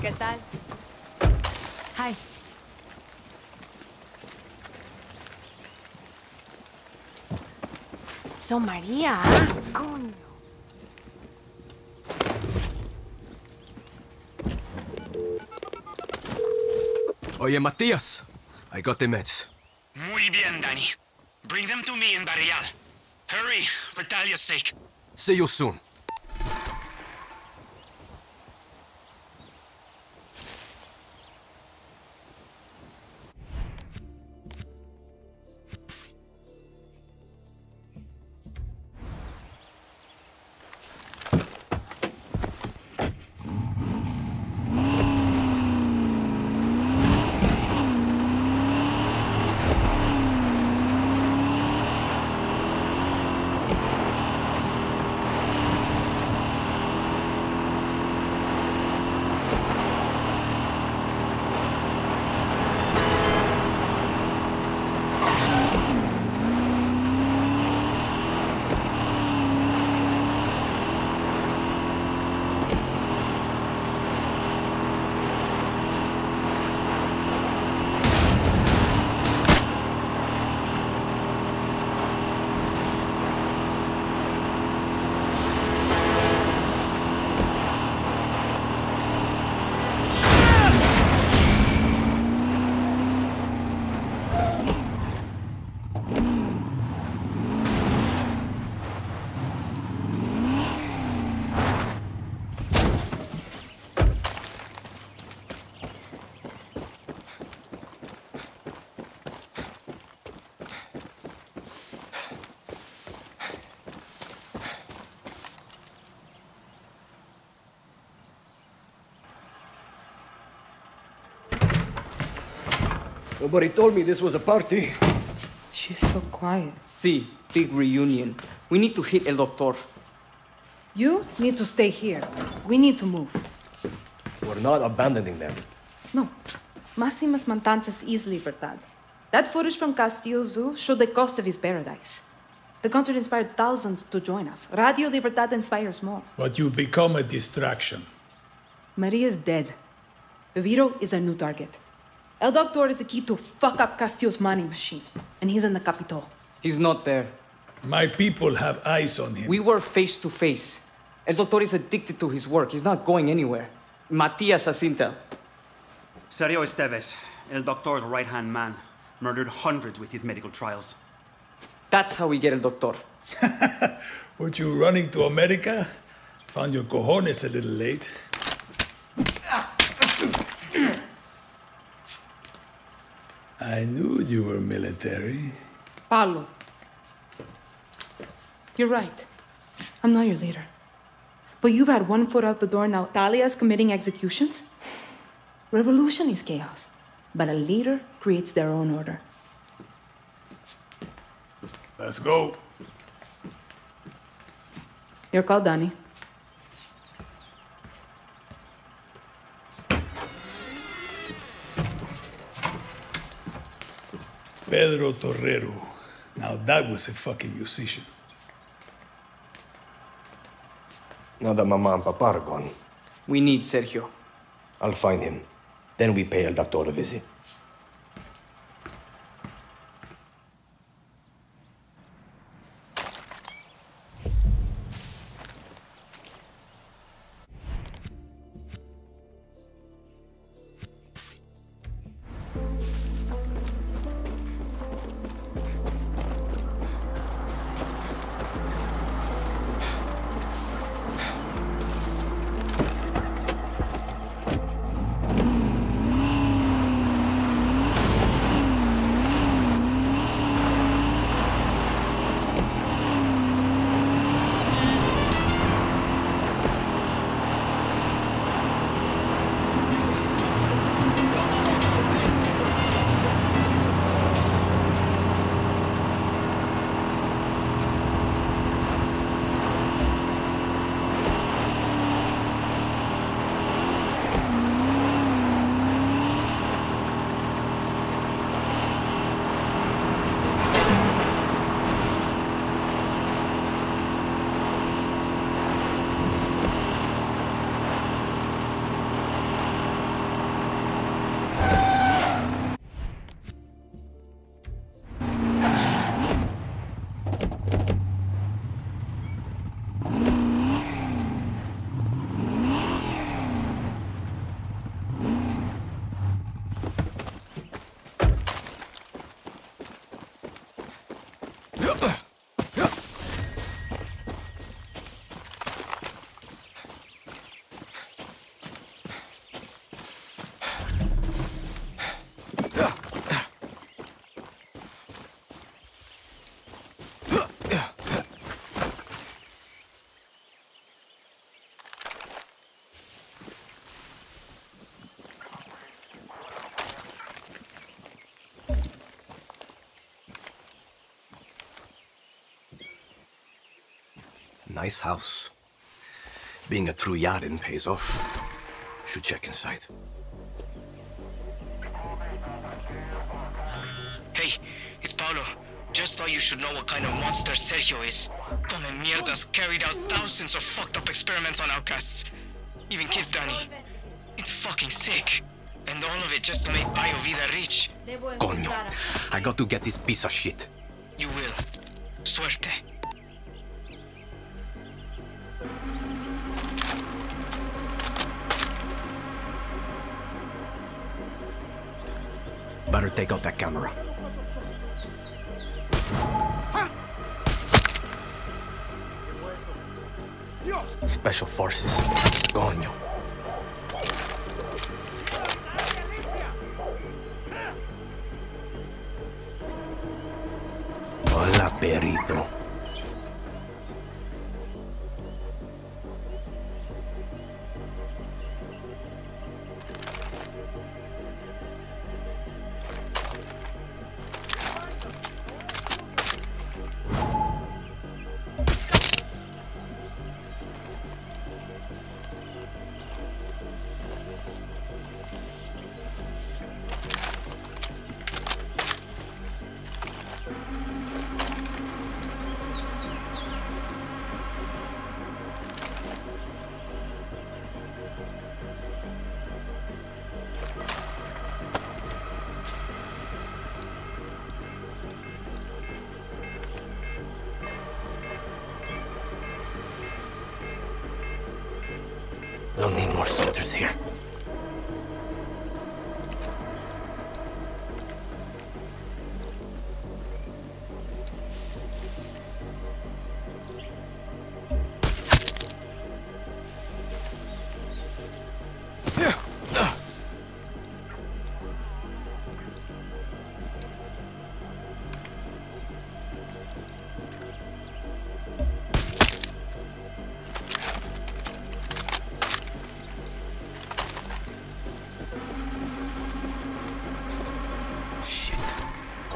¿Qué tal? Hi. So María. Oye, Matías, I got the meds. Muy bien, Danny. Bring them to me in Barrial. Hurry, for Talia's sake. See you soon. Nobody told me this was a party. She's so quiet. See, big reunion. We need to hit El Doctor. You need to stay here. We need to move. We're not abandoning them. No. Máximas Matanzas is Libertad. That footage from Castillo Zoo showed the cost of his paradise. The concert inspired thousands to join us. Radio Libertad inspires more. But you've become a distraction. Maria's dead. Viviro is a new target. El Doctor is the key to fuck up Castillo's money machine. And he's in the capital. He's not there. My people have eyes on him. We were face to face. El Doctor is addicted to his work. He's not going anywhere. Matias Jacinta. Sergio Esteves, El Doctor's right hand man, murdered hundreds with his medical trials. That's how we get El Doctor. Were you running to America? Found your cojones a little late. I knew you were military. Paolo. You're right. I'm not your leader. But you've had one foot out the door now. Talia's committing executions? Revolution is chaos. But a leader creates their own order. Let's go. You're called, Dani. Pedro Torrero. Now that was a fucking musician. Now that Mama and Papa are gone, We need Sergio. I'll find him. Then we pay El Doctor a visit. Nice house. Being a true Yaran pays off. Should check inside. Hey, it's Paolo. Just thought you should know what kind of monster Sergio is. Come mierdas carried out thousands of fucked up experiments on outcasts. Even kids, Dani. It's fucking sick. And all of it just to make Biovida rich. Coño. I got to get this piece of shit. You will. Suerte. Better take out that camera. Special forces. Coño. Hola, perito.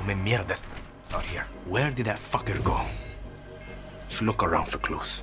Come mierdas out here. Where did that fucker go? Should look around for clues.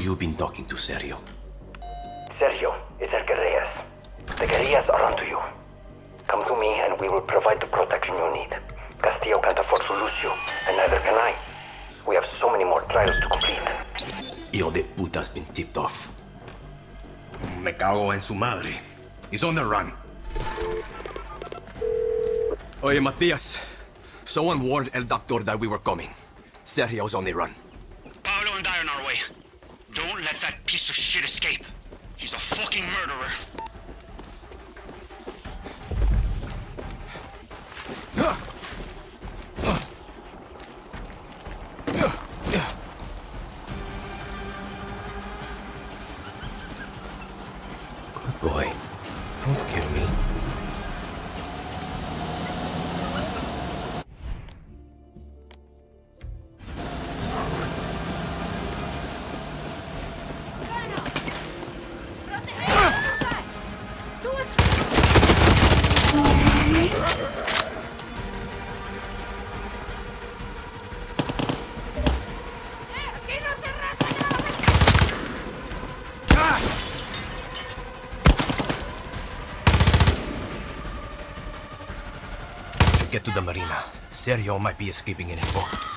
Who you been talking to, Sergio? Sergio, it's El Guerrillas. The guerrillas are onto you. Come to me and we will provide the protection you need. Castillo can't afford to lose you, and neither can I. We have so many more trials to complete. Hijo de puta's been tipped off. Me cago en su madre. He's on the run. Oye, Matias. Someone warned El Doctor that we were coming. Sergio's on the run. Pablo and I are on our way. Don't let that piece of shit escape. He's a fucking murderer. Get to the marina. Sergio might be escaping in his boat.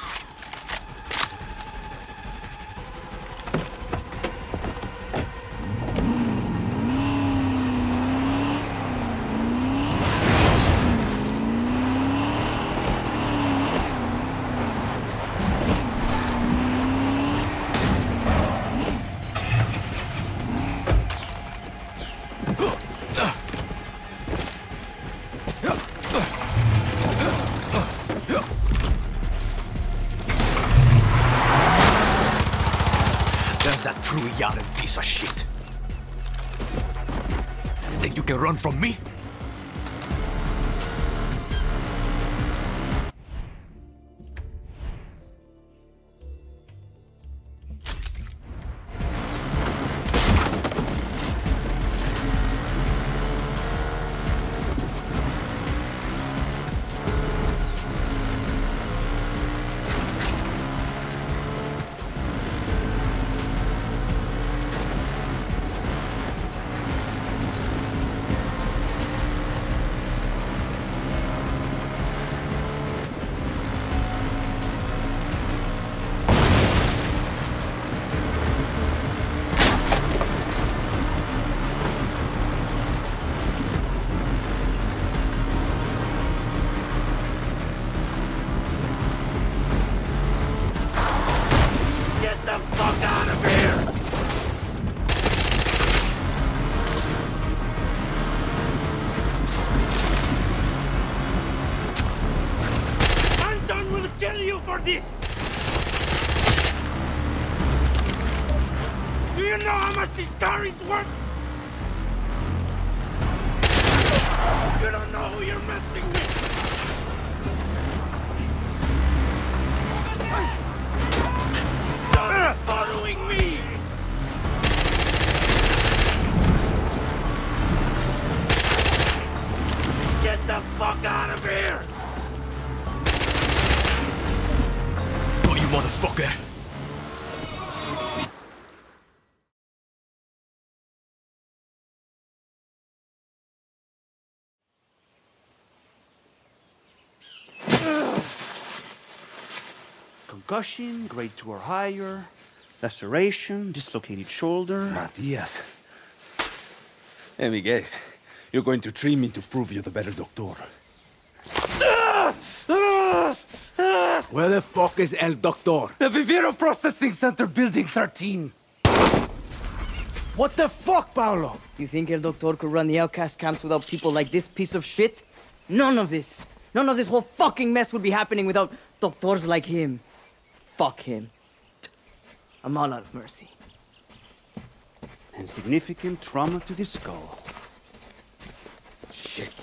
Run from me? This car is worth? You don't know who you're messing with! Stop following me! Get the fuck out of here! Oh, you motherfucker! Concussion, grade 2 or higher, laceration, dislocated shoulder. Matias. Let me guess. You're going to treat me to prove you're the better doctor. Where the fuck is El Doctor? The Viviro Processing Center, Building 13. What the fuck, Paolo? You think El Doctor could run the outcast camps without people like this piece of shit? None of this. None of this whole fucking mess would be happening without doctors like him. Fuck him. I'm all out of mercy. And significant trauma to the skull. Shit.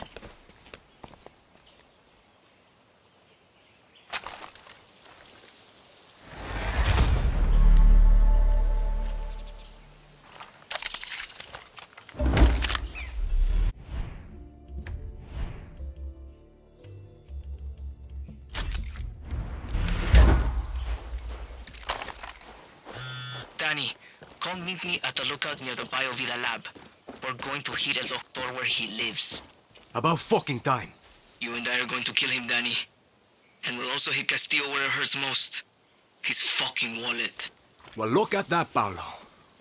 Dani, come meet me at the lookout near the BioVida lab. We're going to hit El Doctor where he lives. About fucking time. You and I are going to kill him, Dani. And we'll also hit Castillo where it hurts most. His fucking wallet. Well, look at that, Paolo.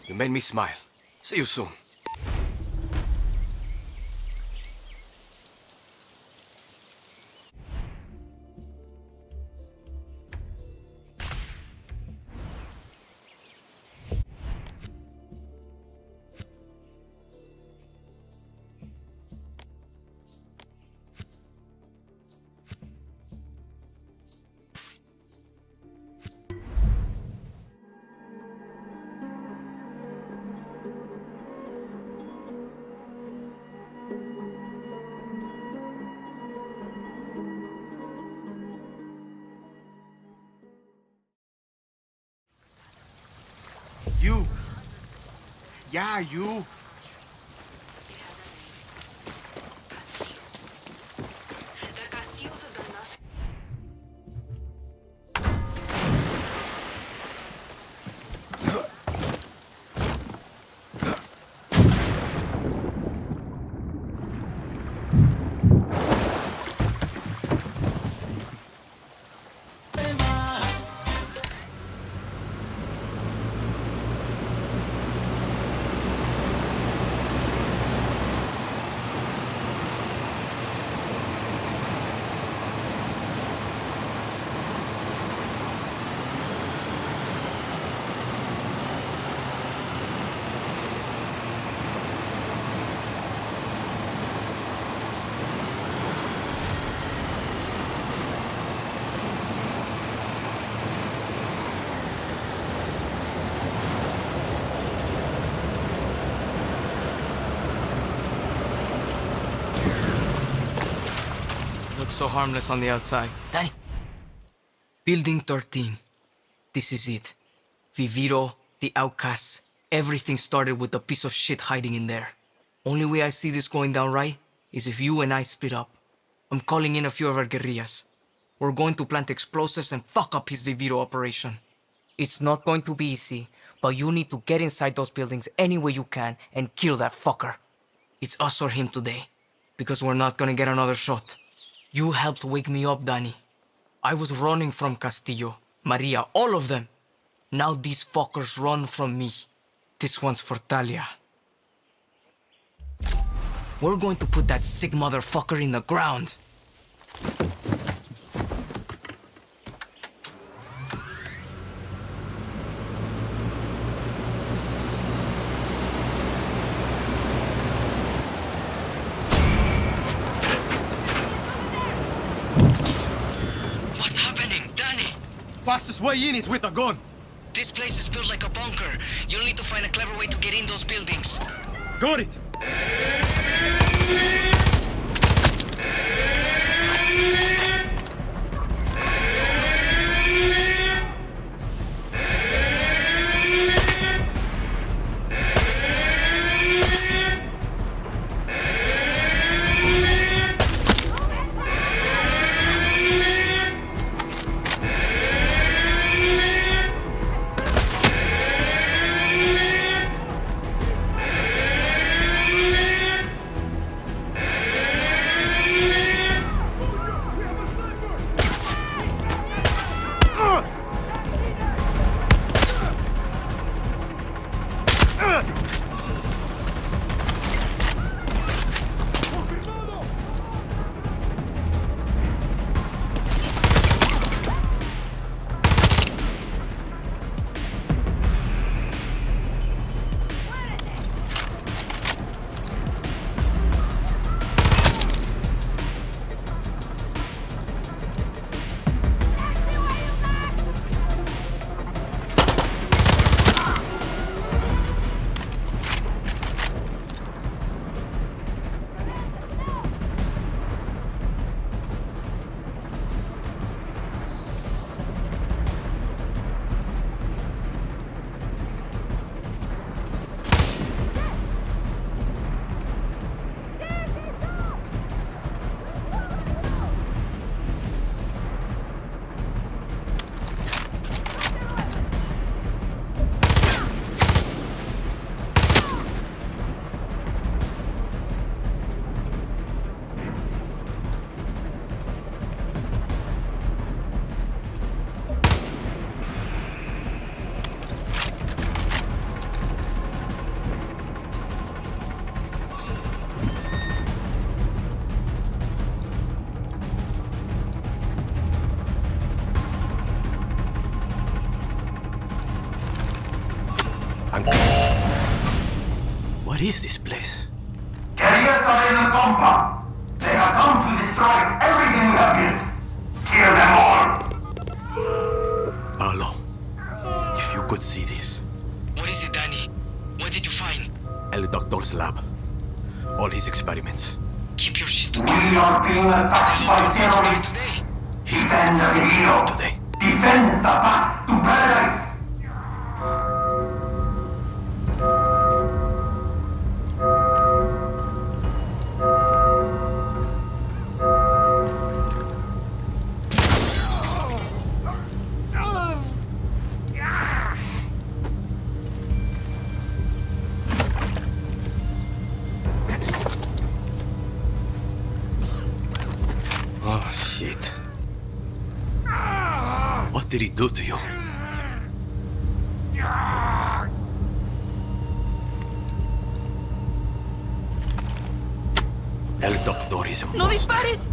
You made me smile. See you soon. Yeah, you. So harmless on the outside. Dani. Building 13. This is it. Viviro, the outcasts, everything started with a piece of shit hiding in there. Only way I see this going down right is if you and I split up. I'm calling in a few of our guerrillas. We're going to plant explosives and fuck up his Viviro operation. It's not going to be easy, but you need to get inside those buildings any way you can and kill that fucker. It's us or him today, because we're not gonna get another shot. You helped wake me up, Dani. I was running from Castillo, Maria, all of them. Now these fuckers run from me. This one's for Talia. We're going to put that sick motherfucker in the ground. What's happening, Dani? Fastest way in is with a gun. This place is built like a bunker. You'll need to find a clever way to get in those buildings. Got it. What is this place? Guerrillas are in the compound. They have come to destroy everything we have built. Kill them all. Paolo, if you could see this. What is it, Dani? What did you find? El Doctor's lab. All his experiments. Keep your shit together. We together. are being attacked by terrorists. Defend the Rio. Today. Defend the path to paradise. Do to you? El Doctor is a ¡No dispares!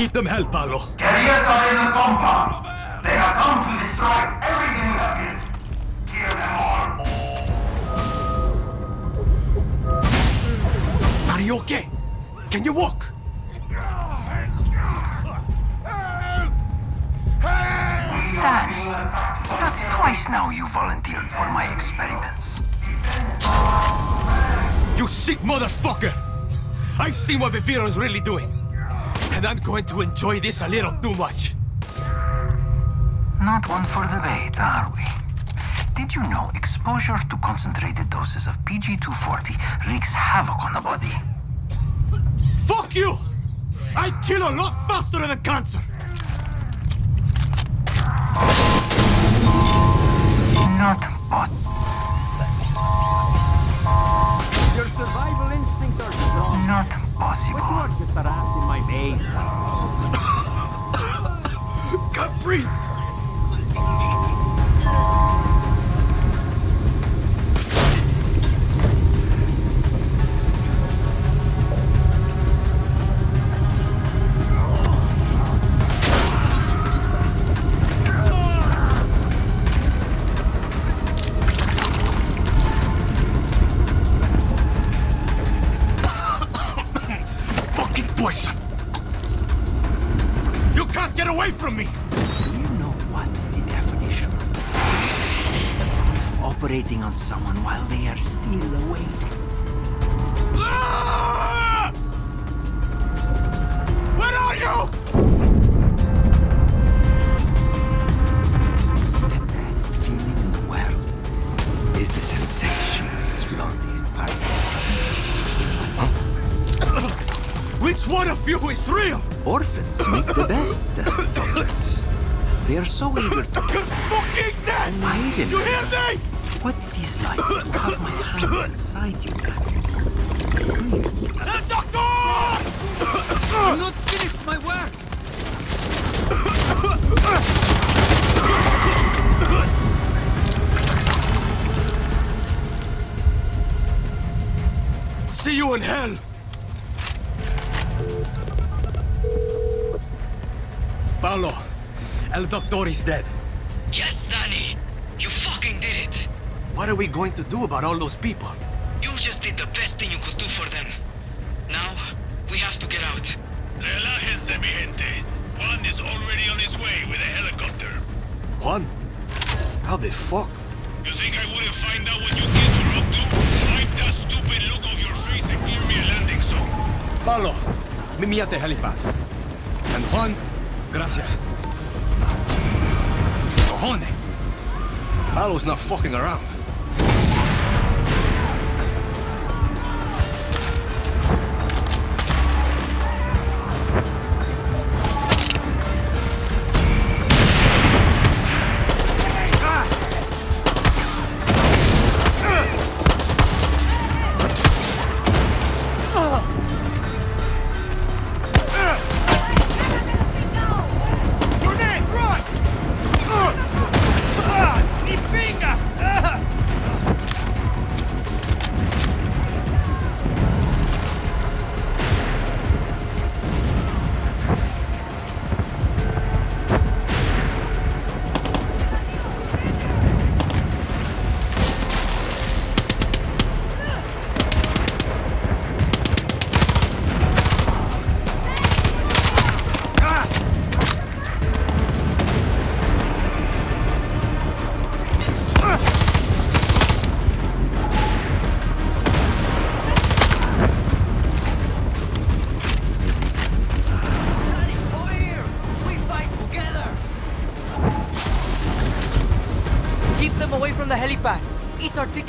Give them hell, Paolo. Guerrillas are in the compound. They have come to destroy everything we have built. Kill them all. Are you okay? Can you walk? Dani, that's twice now you volunteered for my experiments. You sick motherfucker! I've seen what Viviro's really doing. And I'm going to enjoy this a little too much. Not one for debate, are we? Did you know exposure to concentrated doses of PG-240 wreaks havoc on the body? Fuck you! I kill a lot faster than cancer! Not but Your survival instincts are strong. not possible. Can't breathe! Make the best test subjects. They are so eager to You're fucking dead! hide in You hear me? what it is like to have my hand inside you, Dani. Uh, Doctor! I'm not finished my work! See you in hell! Paolo, El Doctor is dead. Yes, Dani! You fucking did it! What are we going to do about all those people? You just did the best thing you could do for them. Now, we have to get out. Relájense, mi gente. Juan is already on his way with a helicopter. Juan? How the fuck? You think I wouldn't find out what you did to Rock 2? Wipe that stupid look off your face and clear me a landing zone. Paolo, meet me at the helipad. And Juan, gracias. Cojones! Paolo's not fucking around.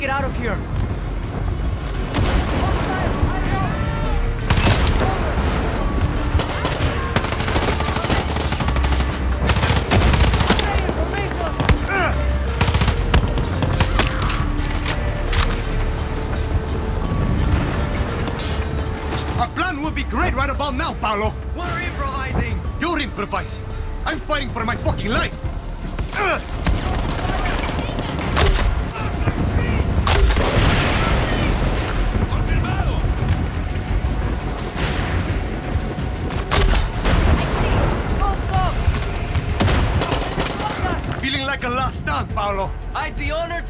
Ticket out of here.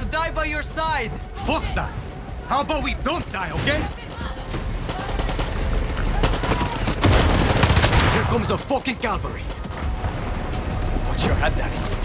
to die by your side! Fuck that! How about we don't die, okay? Here comes the fucking cavalry. Watch your head, Daddy.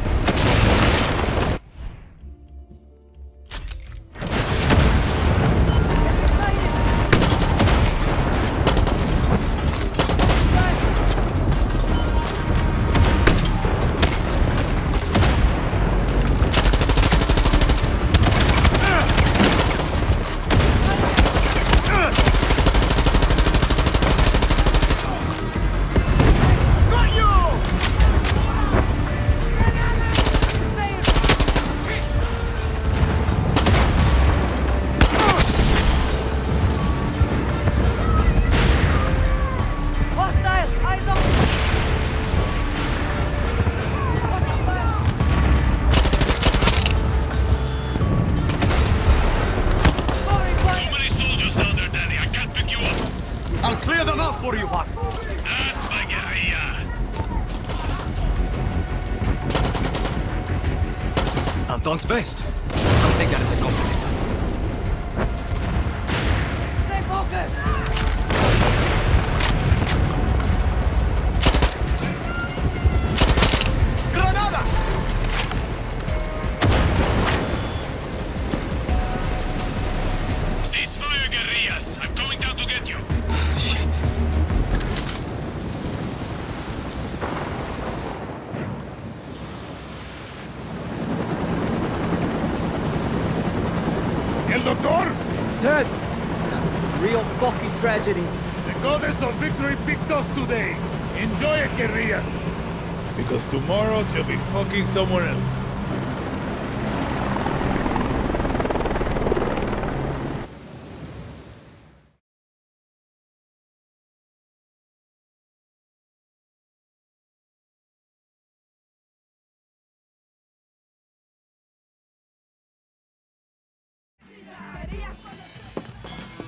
Fucking someone else.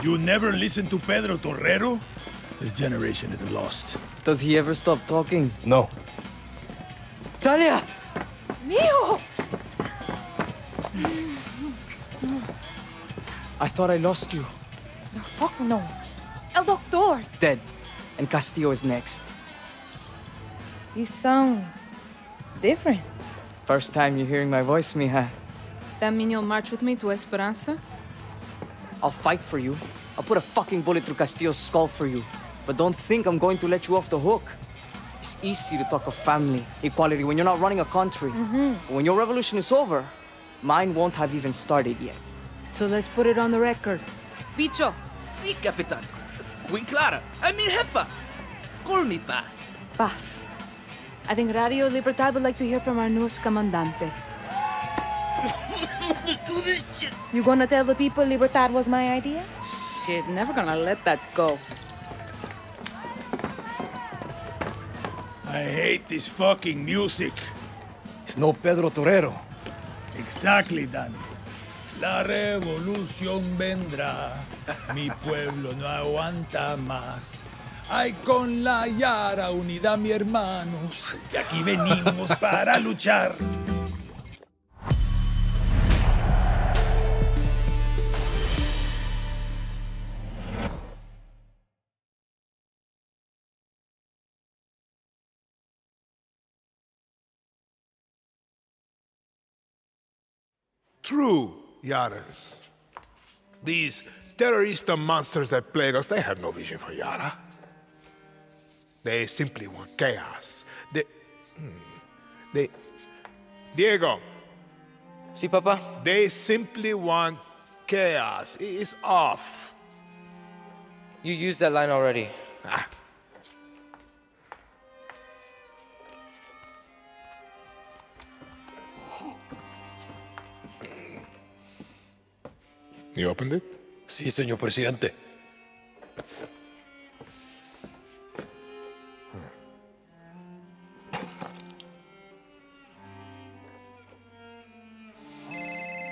You never listen to Pedro Torrero? This generation is lost. Does he ever stop talking? No. Talia! Mijo! I thought I lost you. No, fuck no. El Doctor! Dead. And Castillo is next. You sound different. First time you're hearing my voice, mija. That mean you'll march with me to Esperanza? I'll fight for you. I'll put a fucking bullet through Castillo's skull for you. But don't think I'm going to let you off the hook. It's easy to talk of family, equality when you're not running a country. But when your revolution is over, mine won't have even started yet. So let's put it on the record. Bicho, Sí, Capitán. Queen Clara. I mean, Jefa. Call me Paz. paz. I think Radio Libertad would like to hear from our newest comandante. Let's do this shit. You gonna tell the people Libertad was my idea? Shit, never gonna let that go. I hate this fucking music. It's no Pedro Torero. Exactly, Danny. La revolución vendrá. Mi pueblo no aguanta más. Ay, con la Yara, unidad, mi hermanos. Y aquí venimos para luchar. True, Yaras. These terrorist monsters that plague us, they have no vision for Yara. They simply want chaos. They. hmm, They. Diego. See, Papa? They simply want chaos. It's off. You used that line already. Ah. You opened it? Sí, señor presidente.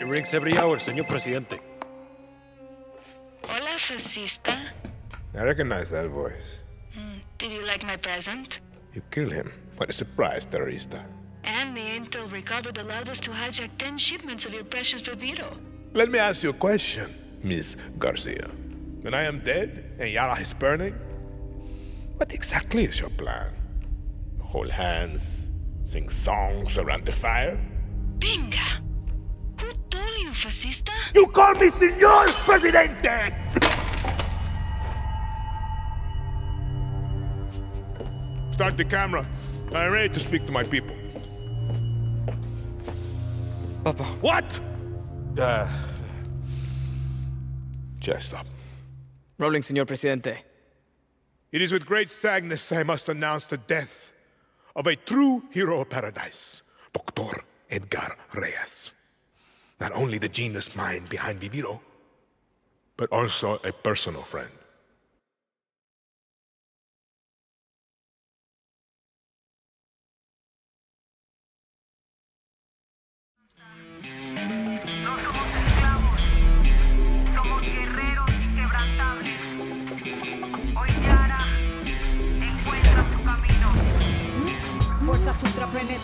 It rings every hour, señor presidente. Hola, fascista. I recognize that voice. Hmm, Did you like my present? You killed him. What a surprise, terrorista. And the intel recovered allowed us to hijack 10 shipments of your precious Viviro. Let me ask you a question, Miss Garcia. When I am dead and Yara is burning, what exactly is your plan? hold hands, sing songs around the fire. Pinga. Who told you, fascista? You call me Señor Presidente! Start the camera. I'm ready to speak to my people. Papa. What? Uh, just stop. Rolling, Senor Presidente. It is with great sadness I must announce the death of a true hero of paradise, Dr. Edgar Reyes. Not only the genius mind behind Viviro, but also a personal friend. ultrapenetrante.